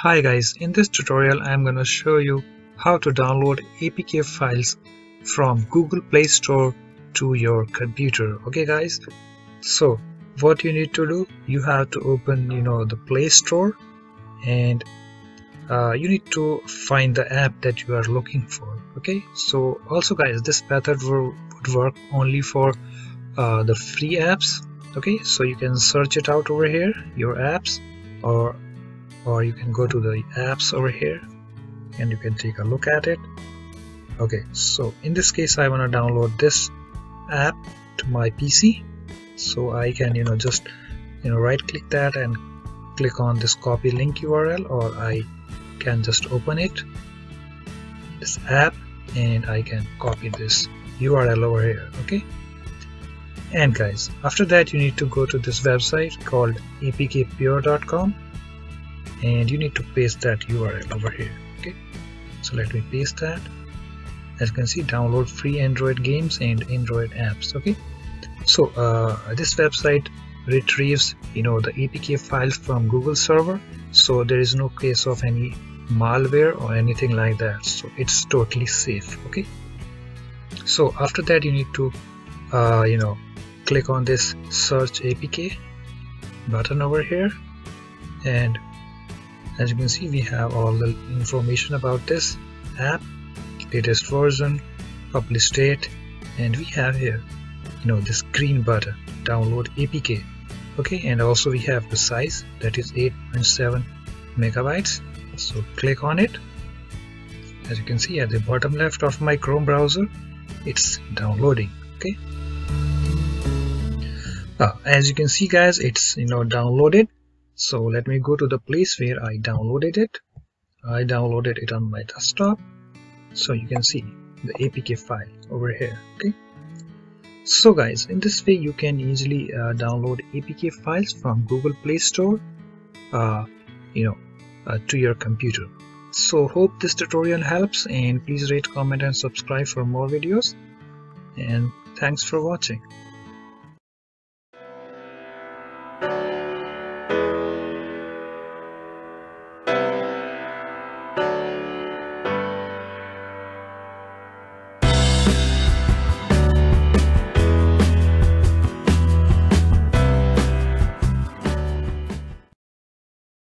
Hi guys, in this tutorial I'm gonna show you how to download APK files from Google Play Store to your computer. Okay guys, so what you need to do, you have to open you know the Play Store and uh, you need to find the app that you are looking for. Okay, so also guys, this method will, would work only for uh, the free apps. Okay, so you can search it out over here, your apps, or or you can go to the apps over here and you can take a look at it. Okay so in this case I want to download this app to my PC so I can you know just you know right click that and click on this copy link URL or I can just open it this app and I can copy this URL over here okay? And guys after that you need to go to this website called apkpure.com and you need to paste that URL over here okay? So let me paste that. As you can see download free Android games and Android apps okay? So uh, this website retrieves you know the APK files from Google server so there is no case of any malware or anything like that. So it's totally safe okay? So after that you need to uh, you know click on this search APK button over here and as you can see we have all the information about this app latest version published date and we have here you know this green button download apk okay and also we have the size that is 8.7 megabytes. So click on it. As you can see at the bottom left of my chrome browser it's downloading. Okay. Uh, as you can see guys it's you know downloaded so let me go to the place where I downloaded it. I downloaded it on my desktop. So you can see the APK file over here okay? So guys in this way you can easily uh, download APK files from Google Play Store uh, you know uh, to your computer. So hope this tutorial helps and please rate comment and subscribe for more videos. And thanks for watching